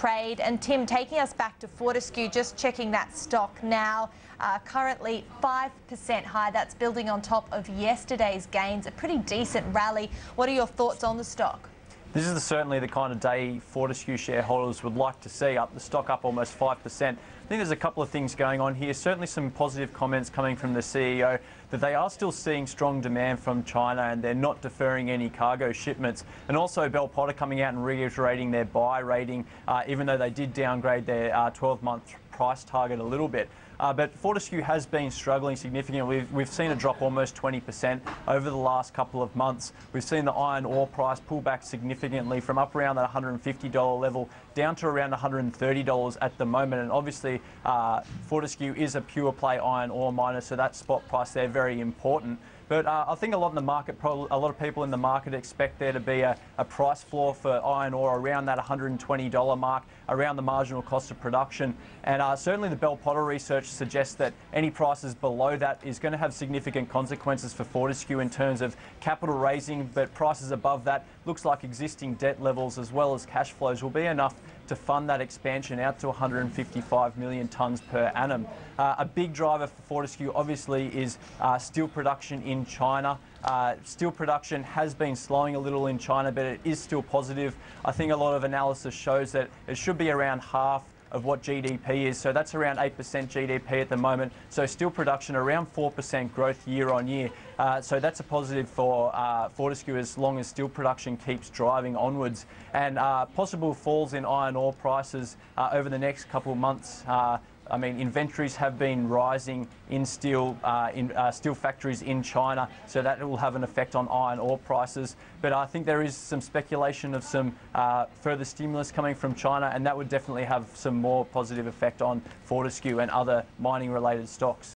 trade. And Tim, taking us back to Fortescue, just checking that stock now, uh, currently 5% high. That's building on top of yesterday's gains, a pretty decent rally. What are your thoughts on the stock? This is certainly the kind of day Fortescue shareholders would like to see, up the stock up almost 5%. I think there's a couple of things going on here. Certainly some positive comments coming from the CEO that they are still seeing strong demand from China and they're not deferring any cargo shipments. And also Bell Potter coming out and reiterating their buy rating, uh, even though they did downgrade their 12-month uh, price target a little bit. Uh, but Fortescue has been struggling significantly. We've, we've, seen a drop almost 20% over the last couple of months. We've seen the iron ore price pull back significantly from up around that $150 level down to around $130 at the moment. And obviously, uh, Fortescue is a pure play iron ore miner, so that spot price there very important. But uh, I think a lot in the market, a lot of people in the market expect there to be a, a price floor for iron ore around that $120 mark, around the marginal cost of production. And uh, certainly the Bell Potter research suggests that any prices below that is going to have significant consequences for Fortescue in terms of capital raising, but prices above that looks like existing debt levels as well as cash flows will be enough to fund that expansion out to 155 million tonnes per annum. Uh, a big driver for Fortescue obviously is uh, steel production in China. Uh, steel production has been slowing a little in China, but it is still positive. I think a lot of analysis shows that it should be around half of what GDP is. So that's around 8% GDP at the moment. So steel production around 4% growth year on year. Uh, so that's a positive for uh, Fortescue as long as steel production keeps driving onwards. And uh, possible falls in iron ore prices uh, over the next couple of months uh, I mean, inventories have been rising in steel uh, in uh, steel factories in China, so that will have an effect on iron ore prices. But I think there is some speculation of some uh, further stimulus coming from China, and that would definitely have some more positive effect on Fortescue and other mining-related stocks.